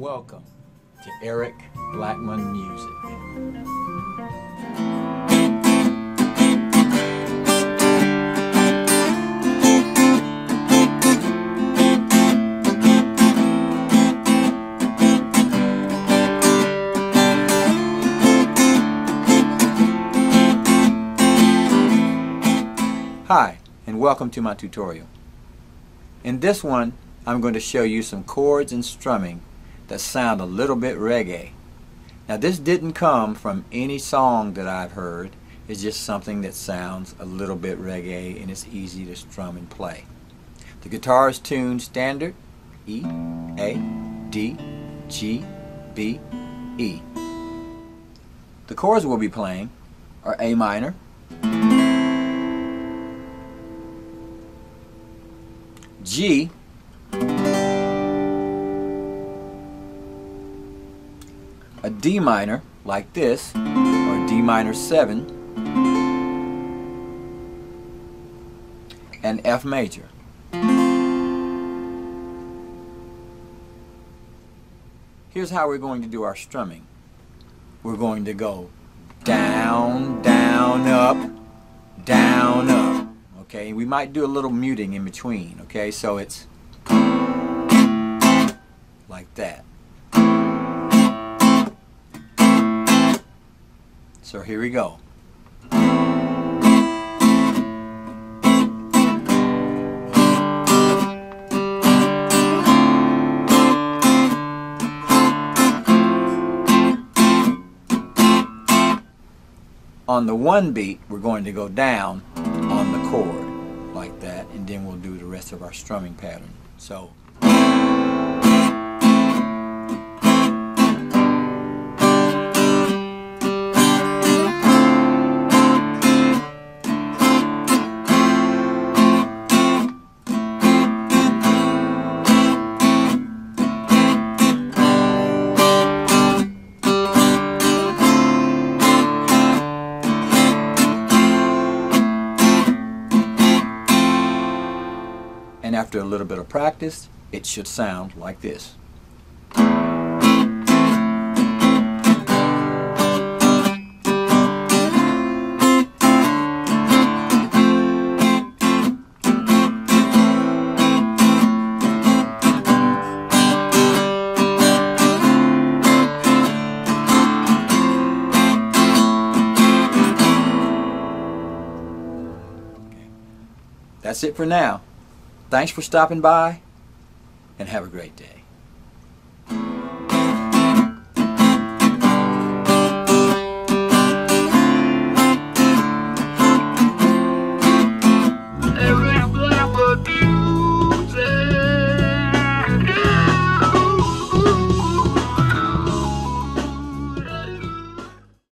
Welcome to Eric Blackmon Music. Hi, and welcome to my tutorial. In this one, I'm going to show you some chords and strumming that sound a little bit reggae. Now this didn't come from any song that I've heard, it's just something that sounds a little bit reggae and it's easy to strum and play. The guitar is tuned standard E, A, D, G, B, E. The chords we'll be playing are A minor, G, D minor like this, or D minor 7, and F major. Here's how we're going to do our strumming. We're going to go down, down, up, down, up. Okay, we might do a little muting in between. Okay, so it's like that. So here we go. On the one beat, we're going to go down on the chord like that, and then we'll do the rest of our strumming pattern. So. And after a little bit of practice, it should sound like this. That's it for now. Thanks for stopping by and have a great day.